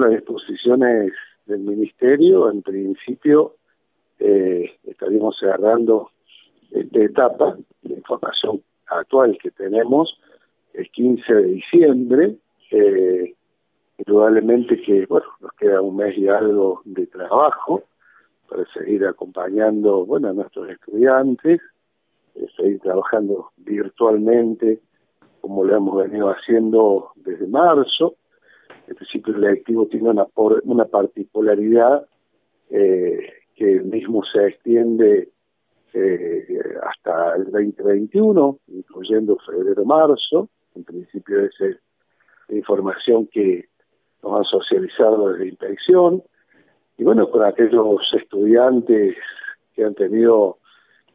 las disposiciones del Ministerio, en principio eh, estaríamos cerrando esta etapa, la información actual que tenemos el 15 de diciembre, eh, probablemente que, bueno, nos queda un mes y algo de trabajo para seguir acompañando, bueno, a nuestros estudiantes, eh, seguir trabajando virtualmente como lo hemos venido haciendo desde marzo. El ciclo lectivo tiene una, una particularidad eh, que mismo se extiende eh, hasta el 2021, incluyendo febrero-marzo. En principio esa es la información que nos han socializado desde la inspección. Y bueno, con aquellos estudiantes que han tenido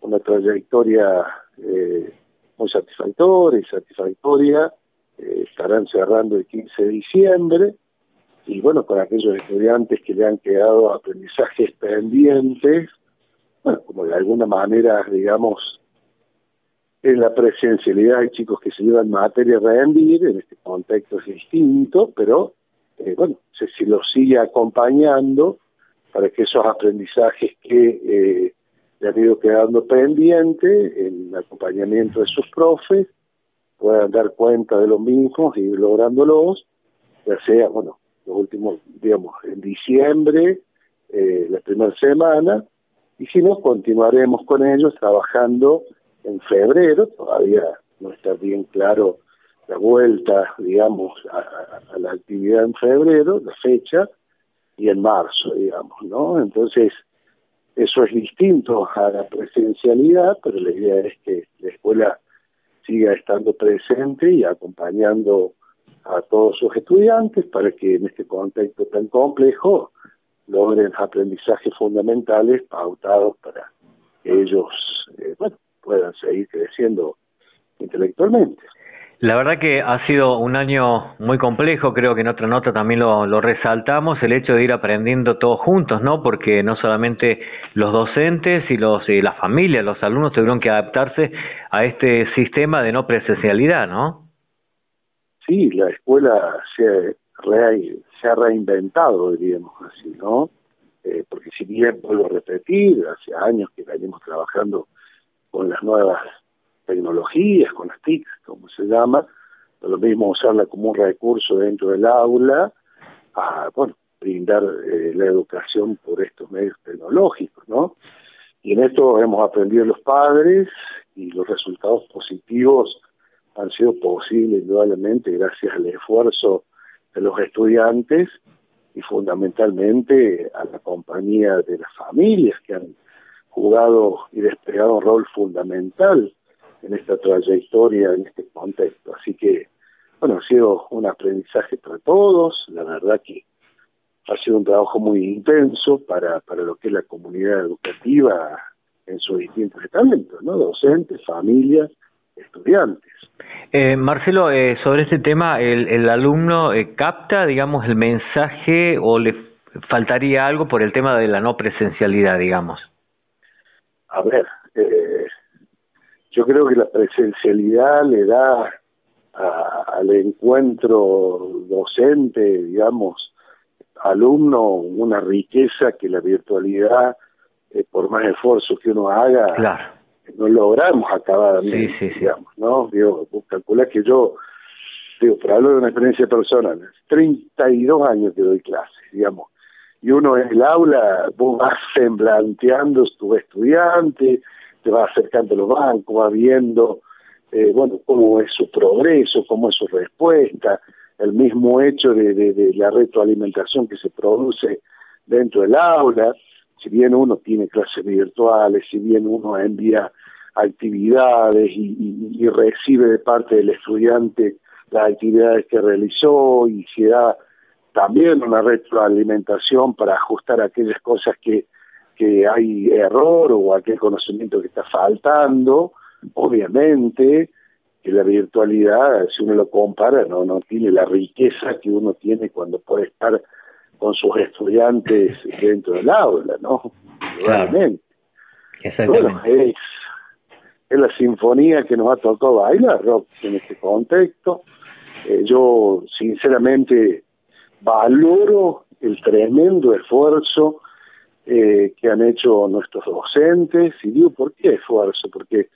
una trayectoria eh, muy satisfactoria y satisfactoria, eh, estarán cerrando el 15 de diciembre, y bueno, con aquellos estudiantes que le han quedado aprendizajes pendientes, bueno, como de alguna manera, digamos, en la presencialidad hay chicos que se llevan materia a rendir, en este contexto es distinto, pero eh, bueno, se, se los sigue acompañando para que esos aprendizajes que eh, le han ido quedando pendientes en acompañamiento de sus profes puedan dar cuenta de los mismos y lográndolos, ya sea, bueno, los últimos, digamos, en diciembre, eh, la primera semana, y si no, continuaremos con ellos trabajando en febrero, todavía no está bien claro la vuelta, digamos, a la actividad en febrero, la fecha, y en marzo, digamos, ¿no? Entonces, eso es distinto a la presencialidad, pero la idea es que la escuela siga estando presente y acompañando a todos sus estudiantes para que en este contexto tan complejo logren aprendizajes fundamentales pautados para que ellos eh, puedan seguir creciendo intelectualmente. La verdad que ha sido un año muy complejo, creo que en otra nota también lo, resaltamos, el hecho de ir aprendiendo todos juntos, ¿no? Porque no solamente los docentes y los y las familias, los alumnos tuvieron que adaptarse a este sistema de no presencialidad, ¿no? Sí, la escuela se, se ha reinventado, diríamos así, ¿no? Eh, porque si bien, vuelvo a repetir, hace años que venimos trabajando con las nuevas tecnologías, con las TIC, como se llama, lo mismo usarla como un recurso dentro del aula, a, bueno, brindar eh, la educación por estos medios tecnológicos, ¿no? Y en esto hemos aprendido los padres y los resultados positivos han sido posibles indudablemente gracias al esfuerzo de los estudiantes y fundamentalmente a la compañía de las familias que han jugado y desplegado un rol fundamental en esta trayectoria, en este contexto. Así que, bueno, ha sido un aprendizaje para todos, la verdad que ha sido un trabajo muy intenso para, para lo que es la comunidad educativa en sus distintos estamentos, ¿no? Docentes, familias, estudiantes. Eh, Marcelo, eh, sobre este tema, ¿el, el alumno eh, capta, digamos, el mensaje o le faltaría algo por el tema de la no presencialidad, digamos? A ver, eh, yo creo que la presencialidad le da al encuentro docente, digamos, alumno, una riqueza que la virtualidad, eh, por más esfuerzo que uno haga, no logramos acabar, sí, sí, digamos, ¿no? Digo, calcula que yo, digo, para hablar de una experiencia personal, 32 años que doy clases, digamos, y uno en el aula, vos vas semblanteando tu estudiante, te va acercando a los bancos, va viendo, eh, bueno, cómo es su progreso, cómo es su respuesta, el mismo hecho de, la retroalimentación que se produce dentro del aula, si bien uno tiene clases virtuales, si bien uno envía actividades y, y, recibe de parte del estudiante las actividades que realizó y se da también una retroalimentación para ajustar aquellas cosas que que hay error o aquel conocimiento que está faltando, obviamente que la virtualidad, si uno lo compara, no, no tiene la riqueza que uno tiene cuando puede estar con sus estudiantes dentro del aula, ¿no? Realmente. Bueno, es, es la sinfonía que nos ha tocado bailar, Rock, en este contexto. Eh, yo, sinceramente, valoro el tremendo esfuerzo eh, que han hecho nuestros docentes, y digo, ¿por qué esfuerzo? Porque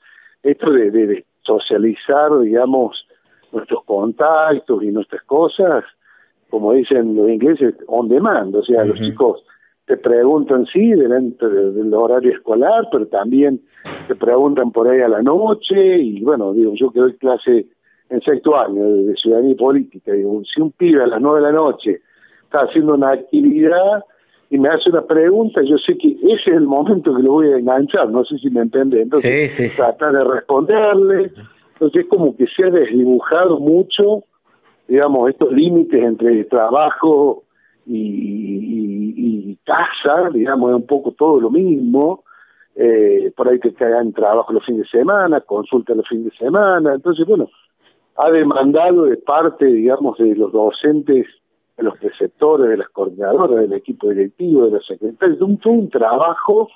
esto de, de, socializar, digamos, nuestros contactos y nuestras cosas, como dicen los ingleses, on demand, o sea, los chicos te preguntan, sí, delante del horario escolar, pero también te preguntan por ahí a la noche, y bueno, digo, yo que doy clase en sexto año de, ciudadanía y política, digo, si un pibe a las nueve de la noche está haciendo una actividad y me hace una pregunta, yo sé que ese es el momento que lo voy a enganchar, no sé si me entiende, entonces tratar de responderle, entonces es como que se ha desdibujado mucho, digamos, estos límites entre trabajo y, casa, digamos, es un poco todo lo mismo, eh, por ahí te caen trabajo los fines de semana, consulta los fines de semana, entonces, bueno, ha demandado de parte, digamos, de los docentes, de los preceptores, de las coordinadoras, del equipo directivo, de los secretarios, un, un trabajo,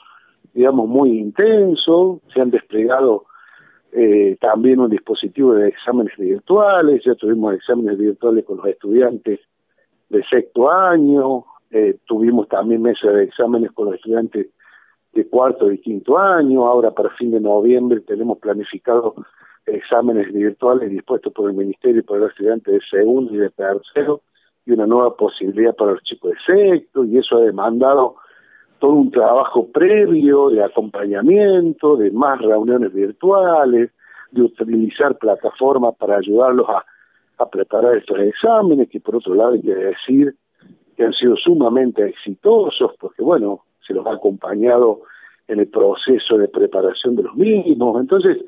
digamos, muy intenso, se han desplegado eh, también un dispositivo de exámenes virtuales, ya tuvimos exámenes virtuales con los estudiantes de sexto año, eh, tuvimos también mesa de exámenes con los estudiantes de cuarto y quinto año, ahora para fin de noviembre tenemos planificado exámenes virtuales dispuestos por el Ministerio para los estudiantes de segundo y de tercero, y una nueva posibilidad para los chicos de sexto, y eso ha demandado todo un trabajo previo de acompañamiento, de más reuniones virtuales, de utilizar plataformas para ayudarlos a, a preparar estos exámenes, que por otro lado hay que decir que han sido sumamente exitosos, porque bueno, se los ha acompañado en el proceso de preparación de los mismos. Entonces,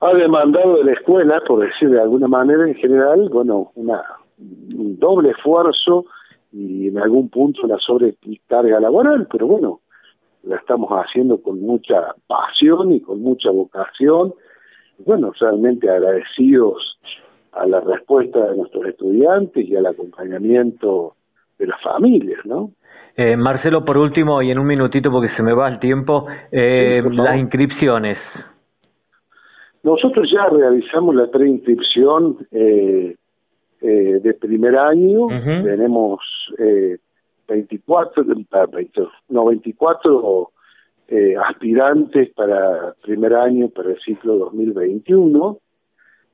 ha demandado de la escuela, por decir de alguna manera en general, bueno, una, un doble esfuerzo y en algún punto una sobrecarga laboral, pero bueno, la estamos haciendo con mucha pasión y con mucha vocación. Bueno, realmente agradecidos a la respuesta de nuestros estudiantes y al acompañamiento de las familias, ¿no? Eh, Marcelo, por último, y en un minutito porque se me va el tiempo, eh, las inscripciones. Nosotros ya realizamos la preinscripción eh, eh, de primer año, tenemos eh, 24, no, 24 eh, aspirantes para primer año para el ciclo 2021.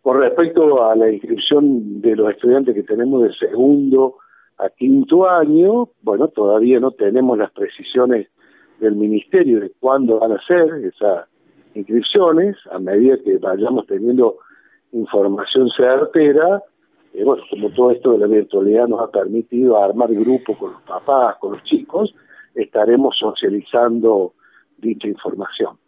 Con respecto a la inscripción de los estudiantes que tenemos de segundo a quinto año, bueno, todavía no tenemos las precisiones del ministerio de cuándo van a ser esas inscripciones, a medida que vayamos teniendo información certera, eh, bueno, como todo esto de la virtualidad nos ha permitido armar grupos con los papás, con los chicos, estaremos socializando dicha información.